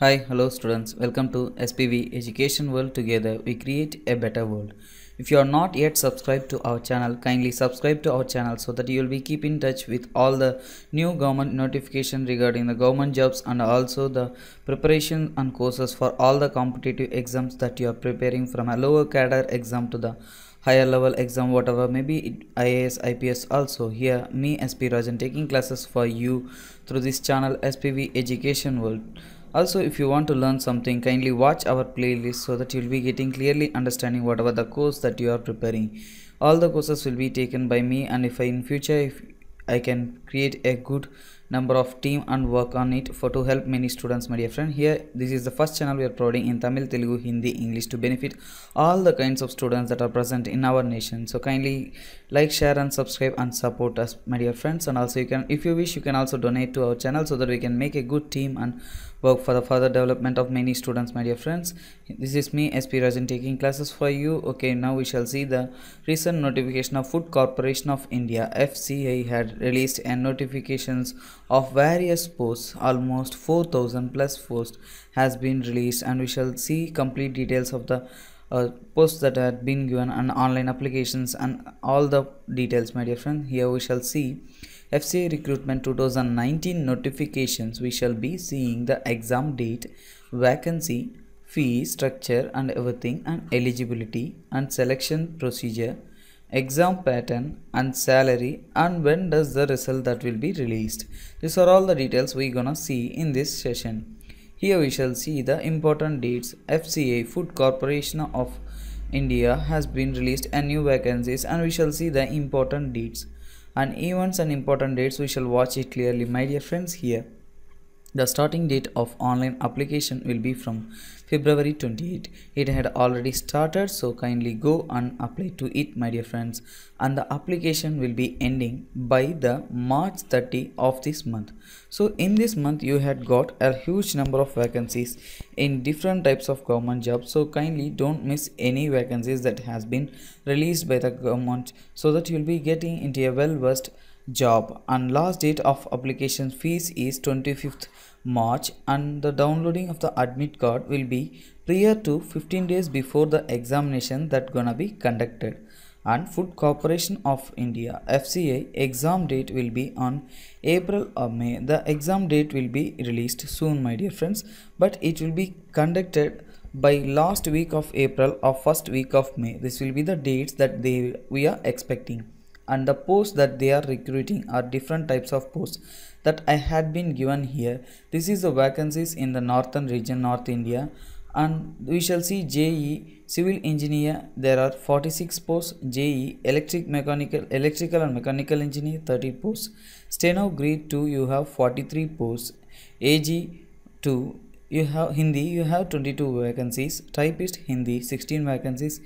Hi, hello students. Welcome to SPV Education World. Together we create a better world. If you are not yet subscribed to our channel, kindly subscribe to our channel so that you will be keep in touch with all the new government notification regarding the government jobs and also the preparation and courses for all the competitive exams that you are preparing from a lower cadre exam to the higher level exam whatever maybe IAS IPS also here me SP Rajan taking classes for you through this channel SPV Education World also if you want to learn something kindly watch our playlist so that you'll be getting clearly understanding whatever the course that you are preparing. All the courses will be taken by me and if I in future if I can create a good number of team and work on it for to help many students my dear friend. Here this is the first channel we are providing in Tamil Telugu Hindi English to benefit all the kinds of students that are present in our nation. So kindly like share and subscribe and support us my dear friends. And also you can if you wish you can also donate to our channel so that we can make a good team and work for the further development of many students my dear friends. This is me sp rajan taking classes for you. Okay now we shall see the recent notification of food corporation of india fci had released and notifications of various posts almost 4000 plus posts has been released and we shall see complete details of the uh, posts that had been given and online applications and all the details my dear friend. Here we shall see FCI recruitment 2019 notifications. We shall be seeing the exam date vacancy fee structure and everything and eligibility and selection procedure exam pattern and salary and when does the result that will be released. These are all the details we gonna see in this session. Here we shall see the important dates. FCI food corporation of india has been released a new vacancies and we shall see the important dates. And events and important dates we shall watch it clearly. My dear friends here the starting date of online application will be from February 28. It had already started so kindly go and apply to it my dear friends and the application will be ending by the March 30 of this month. So in this month you had got a huge number of vacancies in different types of government jobs so kindly don't miss any vacancies that has been released by the government so that you'll be getting into a well versed job and last date of application fees is 25th March and the downloading of the admit card will be prior to 15 days before the examination that gonna be conducted. And Food Corporation of India FCI exam date will be on April or May. The exam date will be released soon my dear friends but it will be conducted by last week of April or first week of May. This will be the dates that they we are expecting and the posts that they are recruiting are different types of posts that I had been given here. This is the vacancies in the northern region, North India, and we shall see JE civil engineer. There are 46 posts. JE electric mechanical, electrical and mechanical engineer 30 posts. Steno grade 2 you have 43 posts. AG 2 you have Hindi you have 22 vacancies. Typist Hindi 16 vacancies.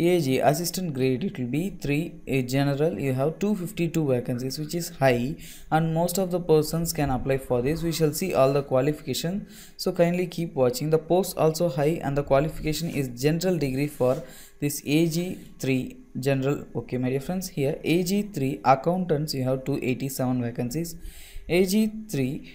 AG assistant grade it will be 3 a general you have 252 vacancies which is high and most of the persons can apply for this. We shall see all the qualification. So kindly keep watching. The post also high and the qualification is general degree for this AG3 general okay my dear friends here AG3 accountants you have 287 vacancies. AG3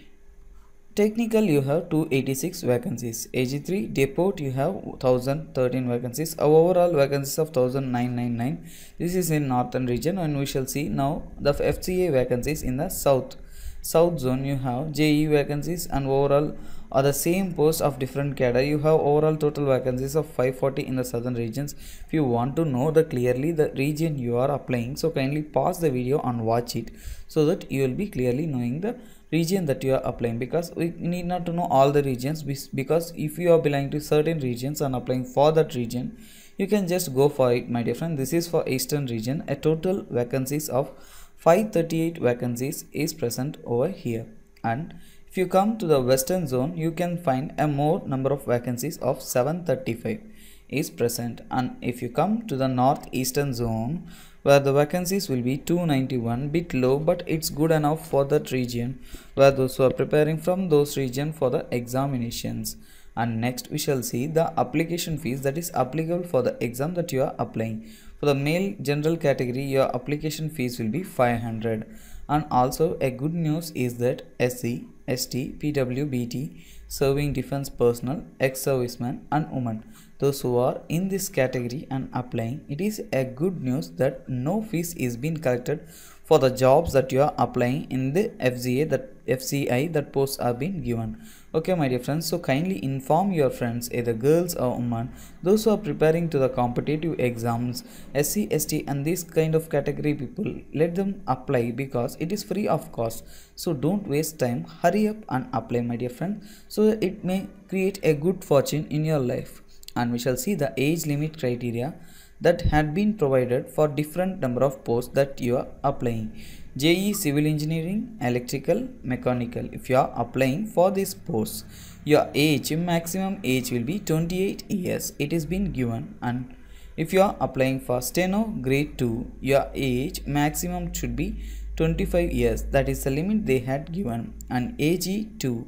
Technical you have 286 vacancies. AG3 depot you have 1013 vacancies. Overall vacancies of 1999. This is in northern region and we shall see now the FCI vacancies in the south. South zone you have JE vacancies and overall are the same post of different cadre. You have overall total vacancies of 540 in the southern regions. If you want to know the clearly the region you are applying, so kindly pause the video and watch it so that you will be clearly knowing the region that you are applying because we need not to know all the regions because if you are belonging to certain regions and applying for that region you can just go for it my dear friend. This is for eastern region. A total vacancies of 538 vacancies is present over here. And if you come to the western zone you can find a more number of vacancies of 735 is present. And if you come to the northeastern zone where the vacancies will be 291 bit low but it's good enough for that region where those who are preparing from those region for the examinations. And next we shall see the application fees that is applicable for the exam that you are applying. For the male general category your application fees will be 500 and also a good news is that SC ST, PWBD, serving defense personnel, ex-servicemen and women. Those who are in this category and applying, it is a good news that no fees is being collected for the jobs that you are applying in the FCA that FCI that posts are being given. Okay my dear friends, so kindly inform your friends either girls or women, those who are preparing to the competitive exams, SC, ST and this kind of category people, let them apply because it is free of cost. So don't waste time, hurry up and apply my dear friend so it may create a good fortune in your life and we shall see the age limit criteria that had been provided for different number of posts that you are applying. JE Civil Engineering, Electrical, Mechanical. If you are applying for this post, your age, maximum age will be 28 years. It is been given and if you are applying for Steno Grade 2, your age maximum should be 25 years. That is the limit they had given and AG2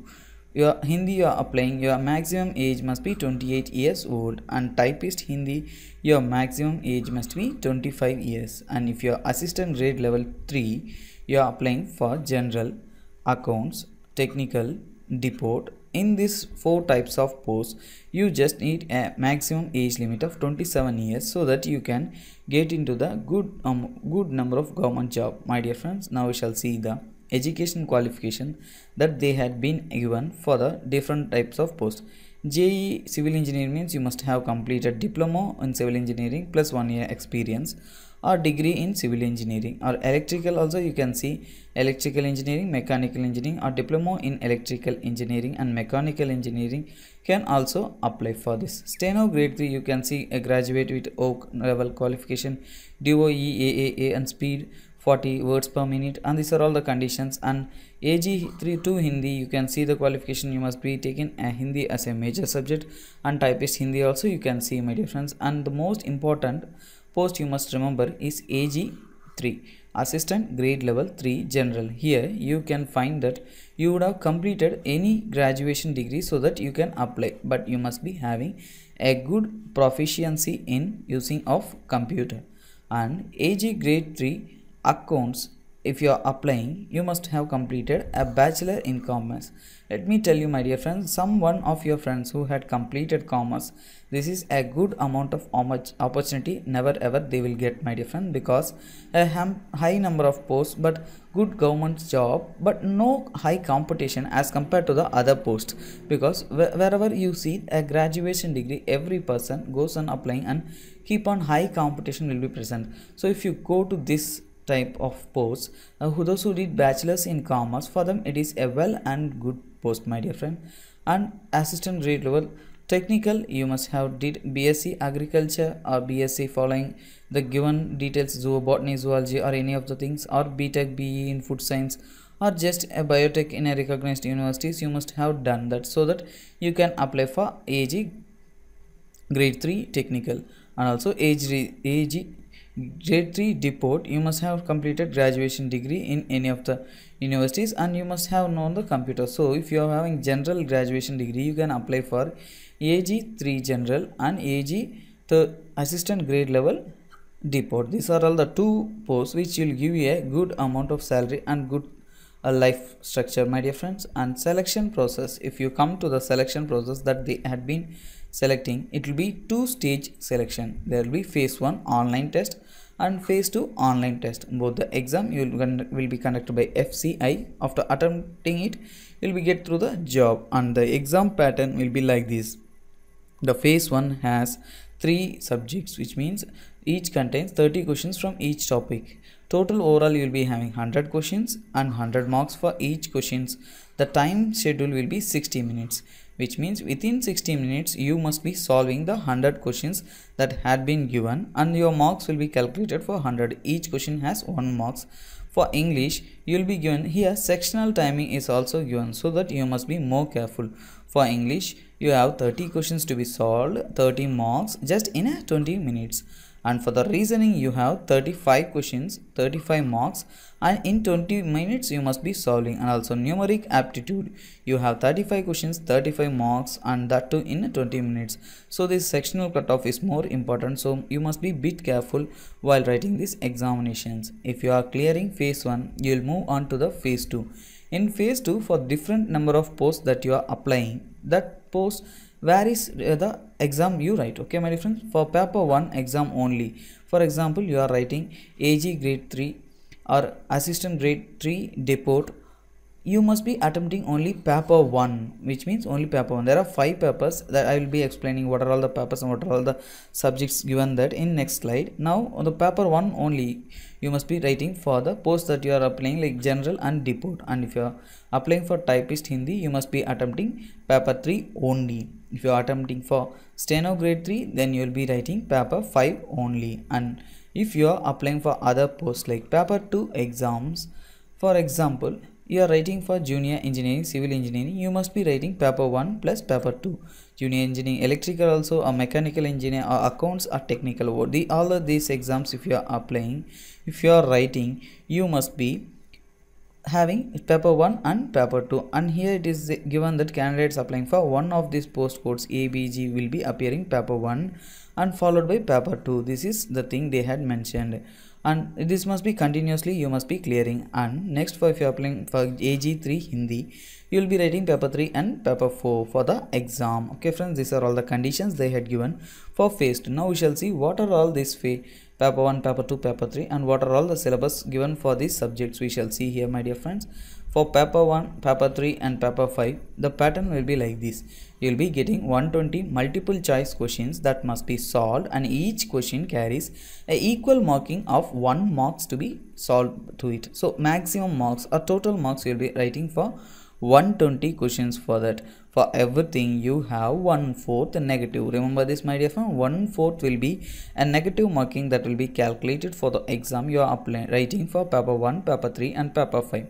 your Hindi you are applying your maximum age must be 28 years old and typist Hindi your maximum age must be 25 years. And if your assistant grade level 3 you are applying for general accounts technical depot. In these four types of posts you just need a maximum age limit of 27 years so that you can get into the good um, good number of government job. My dear friends now we shall see the education qualification that they had been given for the different types of posts. JE civil engineering means you must have completed diploma in civil engineering plus one year experience or degree in civil engineering or electrical also you can see electrical engineering mechanical engineering or diploma in electrical engineering and mechanical engineering can also apply for this steno grade 3 you can see a graduate with O level qualification DOEACC and speed 40 words per minute and these are all the conditions. And AG3 to Hindi you can see the qualification. You must be taking a Hindi as a major subject and typist Hindi also you can see my dear friends. And the most important post you must remember is AG3 assistant grade level 3 general. Here you can find that you would have completed any graduation degree so that you can apply but you must be having a good proficiency in using of computer. And AG grade 3 accounts if you are applying you must have completed a bachelor in commerce. Let me tell you my dear friends some one of your friends who had completed commerce this is a good amount of opportunity never ever they will get my dear friend because a high number of posts but good government job but no high competition as compared to the other posts. Because wherever you see a graduation degree every person goes on applying and keep on high competition will be present. So if you go to this type of post uh, who those who did bachelors in commerce for them it is a well and good post my dear friend. And assistant grade level technical you must have did bsc agriculture or bsc following the given details zoobotany zoology or any of the things or btech be in food science or just a biotech in a recognized universities you must have done that so that you can apply for ag grade 3 technical and also age ag grade 3 depot you must have completed graduation degree in any of the universities and you must have known the computer. So if you are having general graduation degree you can apply for AG3 general and AG the assistant grade level depot these are all the two posts which will give you a good amount of salary and good uh, life structure my dear friends. And selection process if you come to the selection process that they had been selecting it will be two stage selection. There will be phase 1 online test and phase 2 online test. Both the exam you will be conducted by FCI after attempting it you will be get through the job and the exam pattern will be like this. The phase 1 has three subjects which means each contains 30 questions from each topic. Total overall you will be having 100 questions and 100 marks for each questions. The time schedule will be 60 minutes which means within 60 minutes you must be solving the 100 questions that had been given and your marks will be calculated for 100 each question has 1 marks. For english you will be given here sectional timing is also given so that you must be more careful. For english you have 30 questions to be solved 30 marks just in a 20 minutes and for the reasoning you have 35 questions 35 marks and in 20 minutes you must be solving. And also numeric aptitude you have 35 questions 35 marks and that too in 20 minutes. So this sectional cutoff is more important so you must be bit careful while writing these examinations. If you are clearing phase 1 you will move on to the phase 2 in phase 2 for different number of posts that you are applying that post varies uh, the exam you write okay my friends? For paper 1 exam only. For example you are writing ag grade 3 or assistant grade 3 depot. You must be attempting only paper 1 which means only paper 1 there are five papers that i will be explaining what are all the papers and what are all the subjects given that in next slide. Now on the paper 1 only you must be writing for the post that you are applying like general and depot. And if you are applying for typist hindi you must be attempting paper 3 only. If you are attempting for steno grade 3 then you will be writing paper 5 only. And if you are applying for other posts like paper 2 exams for example you are writing for junior engineering civil engineering you must be writing paper 1 plus paper 2 junior engineering electrical also a mechanical engineer or accounts or technical. The all of these exams if you are applying if you are writing you must be having paper 1 and paper 2 and here it is given that candidates applying for one of these post codes abg will be appearing paper 1 and followed by paper 2 this is the thing they had mentioned. And this must be continuously you must be clearing. And next for if you are applying for AG3 Hindi you will be writing paper 3 and paper 4 for the exam. Okay friends these are all the conditions they had given for phase 2 now we shall see what are all these paper 1 paper 2 paper 3 and what are all the syllabus given for these subjects we shall see here my dear friends for paper 1, paper 3 and paper 5, the pattern will be like this. You will be getting 120 multiple choice questions that must be solved and each question carries a equal marking of 1 marks to be solved to it. So maximum marks or total marks you will be writing for 120 questions for that. For everything you have 1 fourth negative. Remember this my dear friend 1 fourth will be a negative marking that will be calculated for the exam you are applying writing for paper 1, paper 3 and paper 5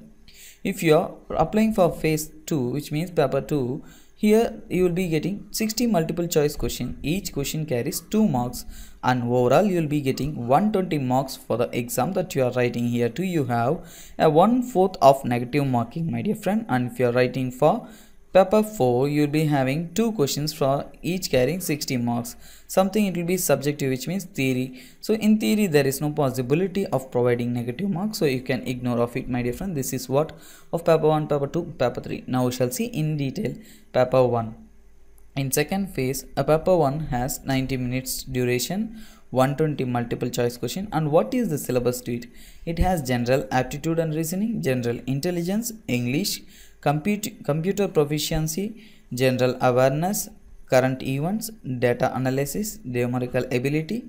if you are applying for phase 2 which means paper 2 here you will be getting 60 multiple choice question. Each question carries 2 marks and overall you will be getting 120 marks for the exam that you are writing here. Too you have a one fourth of negative marking my dear friend and if you are writing for Paper 4, you will be having two questions for each carrying 60 marks. Something it will be subjective which means theory. So in theory there is no possibility of providing negative marks. So you can ignore of it my dear friend. This is what of paper 1, paper 2, paper 3. Now we shall see in detail paper 1. In second phase, a paper 1 has 90 minutes duration 120 multiple choice question and what is the syllabus to it it has general aptitude and reasoning general intelligence english compute, computer proficiency, general awareness, current events, data analysis, numerical ability,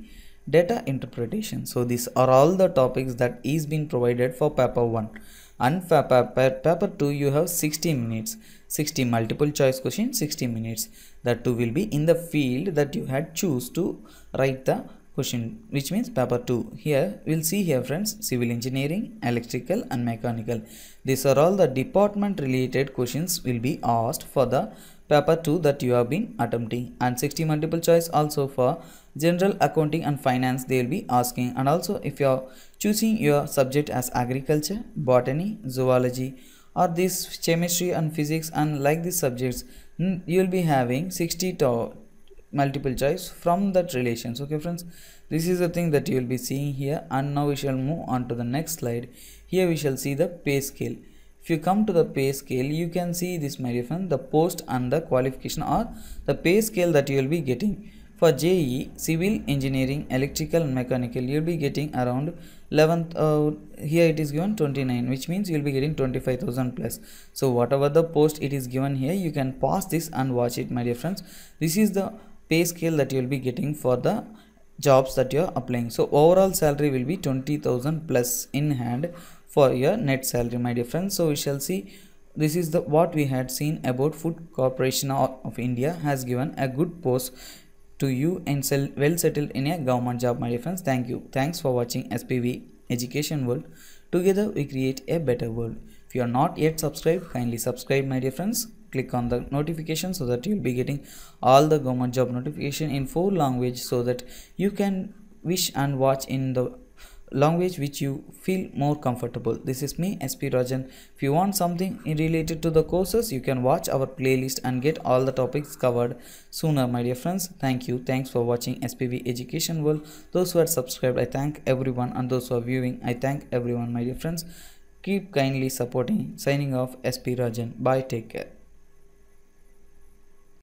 data interpretation. So these are all the topics that is being provided for paper 1 and for paper, paper 2 you have 60 minutes. 60 multiple choice question 60 minutes. That too will be in the field that you had choose to write the question which means paper 2 here we'll see here friends civil engineering electrical and mechanical. These are all the department related questions will be asked for the paper 2 that you have been attempting. And 60 multiple choice also for general accounting and finance they will be asking. And also if you are choosing your subject as agriculture botany zoology or this chemistry and physics and like these subjects hmm, you will be having 60 to multiple choice from that relations. Okay friends this is the thing that you will be seeing here. And now we shall move on to the next slide. Here we shall see the pay scale. If you come to the pay scale you can see this my dear friend the post and the qualification or the pay scale that you will be getting. For JE, civil engineering, electrical and mechanical, you'll be getting around 11th, uh, here it is given 29, which means you'll be getting 25,000 plus. So whatever the post it is given here, you can pause this and watch it, my dear friends. This is the pay scale that you will be getting for the jobs that you are applying. So overall salary will be 20000 plus in hand for your net salary my dear friends. So we shall see. This is the what we had seen about food corporation of india has given a good post to you and well settled in a government job my dear friends. Thank you. Thanks for watching spv education world. Together we create a better world. If you are not yet subscribed kindly subscribe my dear friends click on the notification so that you'll be getting all the government job notification in four language so that you can wish and watch in the language which you feel more comfortable. This is me sp rajan. If you want something related to the courses you can watch our playlist and get all the topics covered sooner my dear friends. Thank you. Thanks for watching spv education world. Those who are subscribed i thank everyone. And those who are viewing i thank everyone my dear friends. Keep kindly supporting signing off sp rajan. Bye. Take care